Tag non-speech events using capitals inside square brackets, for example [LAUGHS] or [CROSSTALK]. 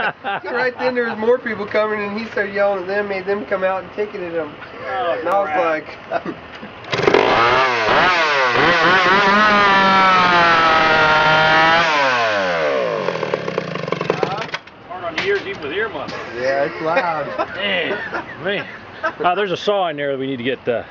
right then there was more people coming and he started yelling at them, made them come out and ticketed him. Oh, and I was crap. like, [LAUGHS] Hard on ears even with earmuffs. yeah, it's loud. [LAUGHS] Man, man. Uh, there's a saw in there that we need to get uh,